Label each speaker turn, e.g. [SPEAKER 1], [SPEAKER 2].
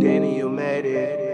[SPEAKER 1] Danny, you made it.